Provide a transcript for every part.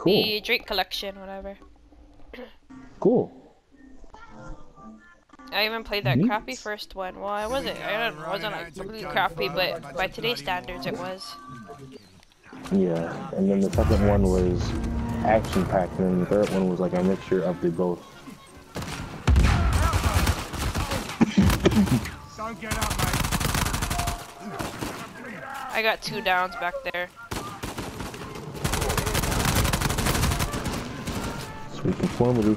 Cool. The Drake collection, whatever. Cool. I even played that Neat. crappy first one. Well, I wasn't. I don't, wasn't like completely crappy, but by today's standards, it was. Yeah. And then the second one was action packed, and then the third one was like a mixture of the both. Don't get up, mate. I got two downs back there. Sweet conformity.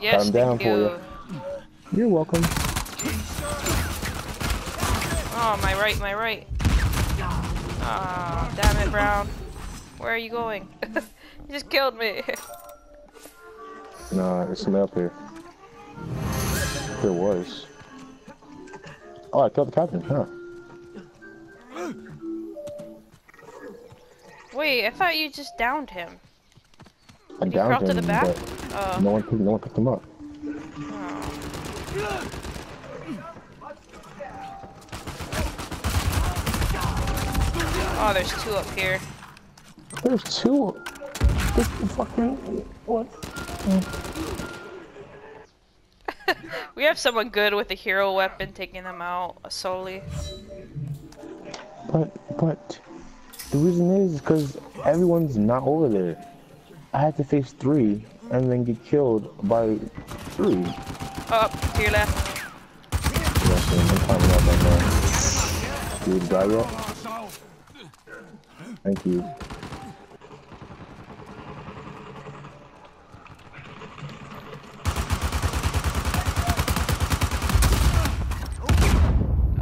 Yes, I'm down thank for you. You're welcome. Oh, my right, my right. Ah, damn it, Brown. Where are you going? you just killed me. Nah, there's somebody up here. There was. Oh, I killed the captain, huh? Wait, I thought you just downed him. I crawl downed to the him, back? but Oh. no one, no one picked him up. oh. Oh, there's two up here. There's two. This fucking what? We have someone good with a hero weapon taking them out solely. But but the reason is because everyone's not over there. I had to face three and then get killed by three. Up to your left. Yes, and I'm climbing up right now. Dude, die yet? Thank you.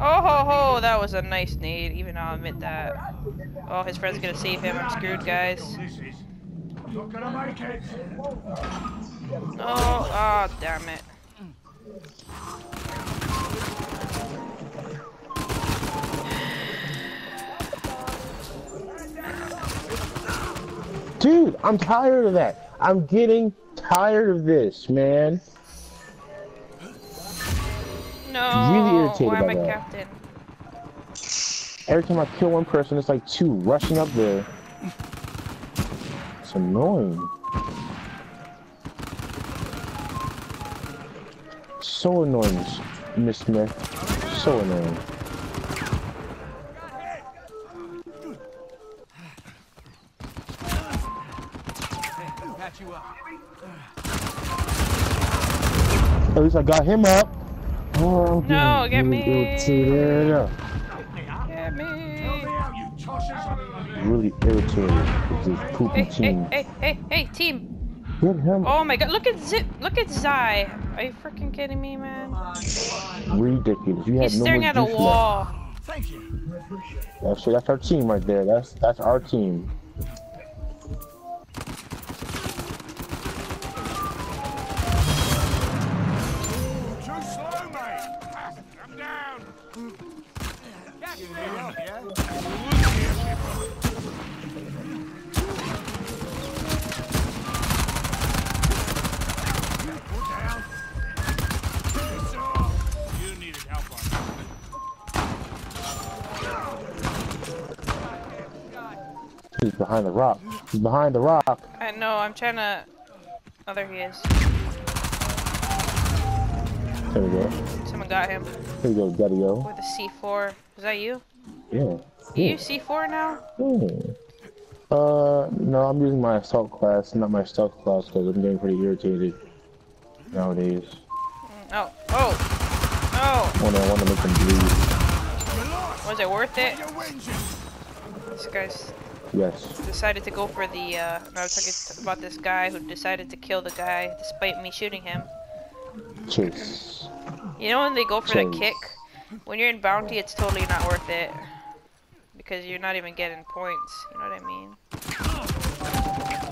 Oh ho ho, that was a nice nade, even I'll admit that. Oh, his friend's gonna save him. I'm screwed, guys. Not gonna make it. Oh, ah, damn it. Dude, I'm tired of that. I'm getting tired of this, man. No, Really irritated why am I that. captain? Every time I kill one person, it's like two rushing up there. It's annoying. So annoying, Miss Smith. So annoying. Patch you up. At least I got him up. Oh, I'm No, get me. Get me. Help me out, you tossers. Really irritated with this poopy Hey, hey, team. hey, hey, hey, team. Get him Oh my god, look at Zip, look at Zai. Are you freaking kidding me, man? ridiculous. You He's had no staring more at a defense. wall. Thank you. That's that's our team right there. That's that's our team. Too slow, mate. I'm down. Get me yeah? Put down. It's off. You needed help on He's behind the rock. He's behind the rock. I know, I'm trying to. Oh, there he is. There we go. Someone got him There we go, Daddy O. with a C4. Is that you? Yeah. You Yeah. use C4 now? Hmm. Uh, no, I'm using my assault class, not my stealth class, because I'm getting pretty irritated nowadays. Oh, oh, oh. I I wanna make them bleed. Was it worth it? This guy's Yes. decided to go for the. Uh, I was talking about this guy who decided to kill the guy despite me shooting him. Chase. You know when they go for the kick? When you're in bounty, it's totally not worth it. Because you're not even getting points. You know what I mean?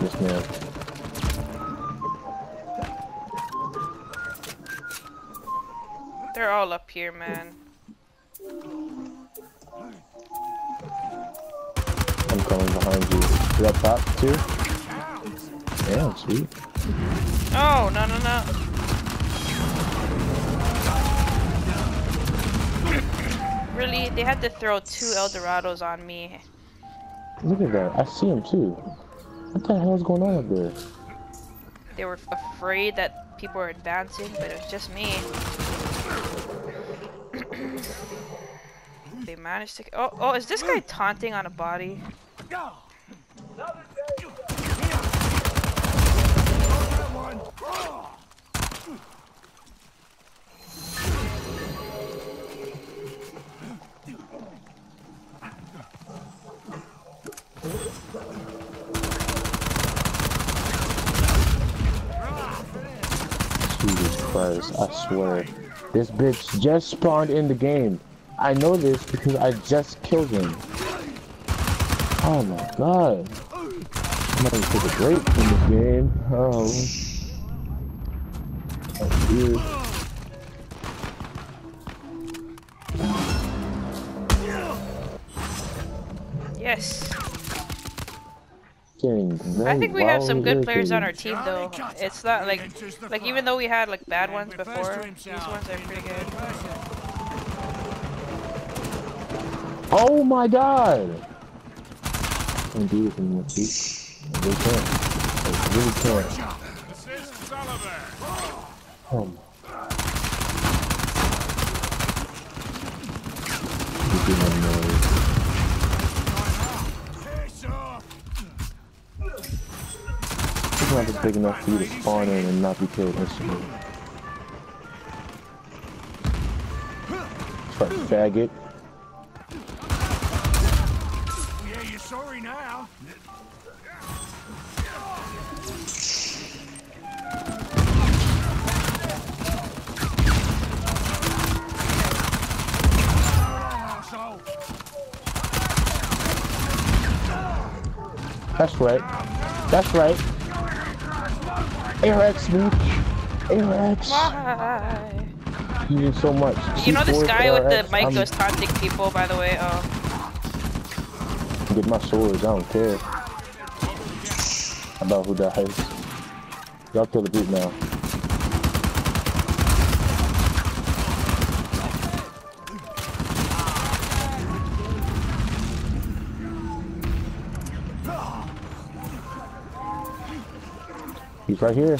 Yes, man. They're all up here, man. I'm coming behind you. You're up top, too? Damn, sweet. Oh, no, no, no. Really? They had to throw two El Dorados on me. Look at that. I see him, too. What the hell is going on up there? They were afraid that people were advancing, but it was just me. they managed to. Oh, oh, is this guy taunting on a body? Christ, I swear. This bitch just spawned in the game. I know this because I just killed him. Oh my god. I'm gonna take a break from this game. Oh. Yes. I think we have some good players on our team, though. It's not like, like even though we had like bad ones before, these ones are pretty good. Oh my god! Can't do this anymore, see? Really can't. I really can't. Oh my. You're doing noise. Piss off. Not big enough for you to spawn in and not be killed instantly. Fuck faggot. Yeah, you're sorry now. That's right. That's right. Arex, bitch. Arex. Why? You did so much. You know this guy with the Arex, mic I'm- was taunting people, by the way. Oh, Get my swords, I don't care. About who dies. Y'all kill the beat now. He's right here.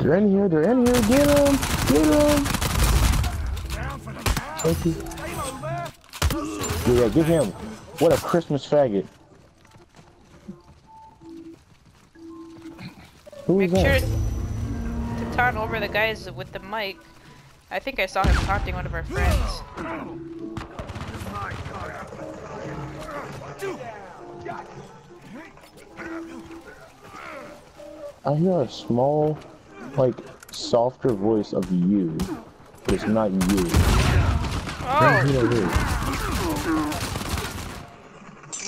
They're in here, they're in here, get him! Get him! Down for the count. Thank you. Yeah, get him. What a Christmas faggot. Who make is sure to taunt over the guys with the mic. I think I saw him taunting one of our friends. I hear a small, like, softer voice of you, but it's not you. Oh,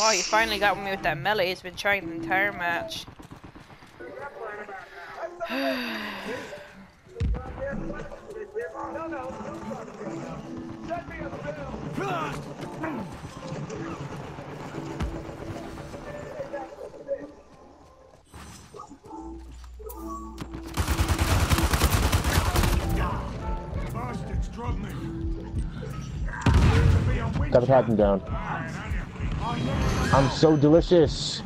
that is? wow, you finally got me with that melee. He's been trying the entire match. Bastards drug me. Got the captain down. I'm so delicious.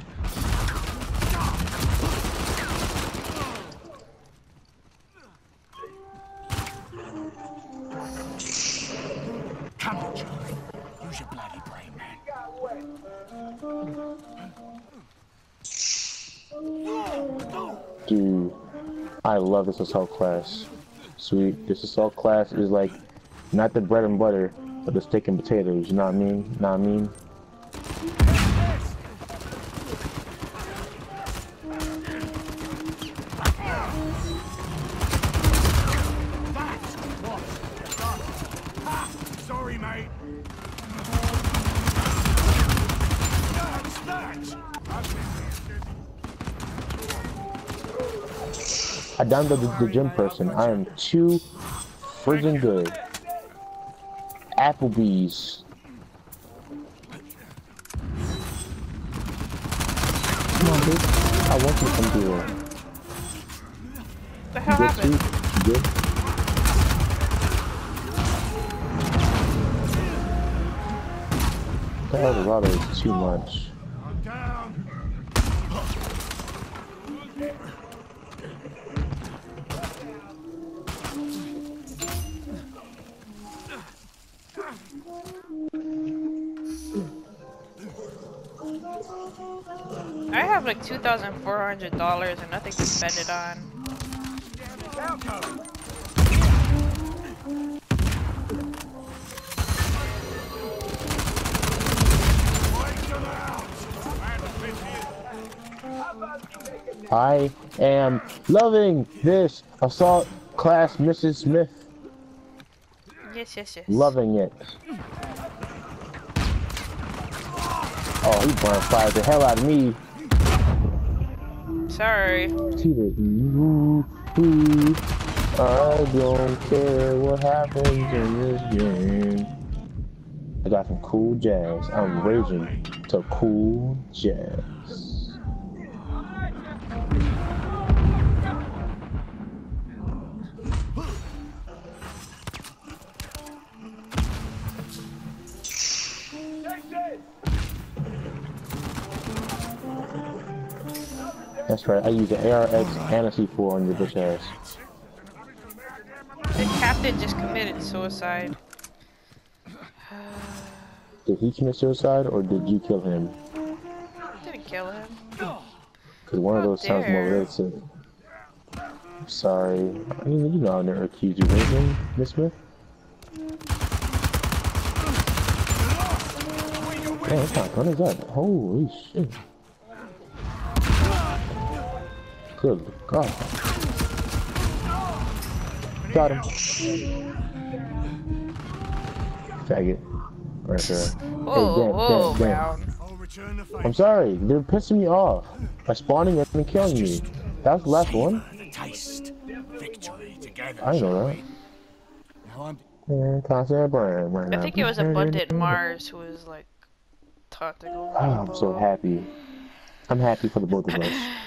Come on, Charlie. Use your bloody brain, man. Dude, I love this assault class. Sweet. This assault class is like not the bread and butter, but the steak and potatoes. You know what I mean? Know what I mean? I downloaded the, the gym person. I am too friggin' good. Applebee's. Come on, bitch. I want you to come here. The hell Good, happened? You Good. The El Dorado is too much. I'm down. I have like two thousand four hundred dollars and nothing to spend it on. I am loving this assault class, Mrs. Smith. Yes, yes, yes. Loving it. Oh, he burned fire the hell out of me. Sorry. See the ooh, ooh. I don't care what happens in this game. I got some cool jazz. I'm raging to cool jazz. That's right, I use the ARX and a C4 on your bitch ass. The captain just committed suicide. Did he commit suicide or did you kill him? Didn't kill him. Because one of those sounds more dare. related to. I'm sorry. I mean, you know I never accused you of anything, Miss Smith. What kind of gun is that? Holy shit. Good God. Got him. Faggot. Right there. Whoa, damn, whoa, damn, damn. The I'm sorry, they're pissing me off by spawning and killing me. That was the last one? Taste. Victory together. I know that. I'm Yeah, constant brand, brand. I think it was Abundant Mars who was like go. Oh, ah, I'm so happy. I'm happy for the both of us.